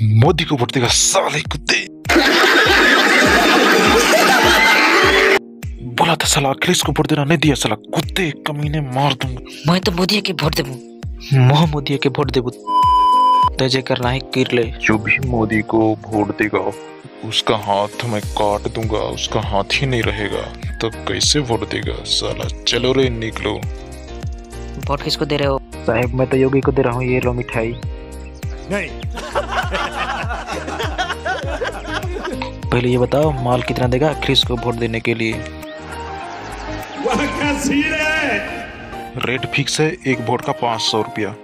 मोदी को वोट देगा साले कुत्ते। बोला था साला अखिलेश को वोट देना नहीं दिया साला कुत्ते कमीने मार दूँगा। मैं तो मोदी के वोट देबू मोह मोदी के वोट देबू तो जे करना है कर ले। जो भी मोदी को वोट देगा उसका हाथ मैं काट दूँगा उसका हाथ ही नहीं रहेगा तो कैसे वोट देगा? साला चलो रे निकलो। वोट किसको दे रहे हो? साहब मैं तो योगी को दे रहा हूँ ये लो मिठाई। पहले ये बताओ माल कितना देगा क्रिस को वोट देने के लिए? रेट फिक्स है एक वोट का पाँच सौ रुपया।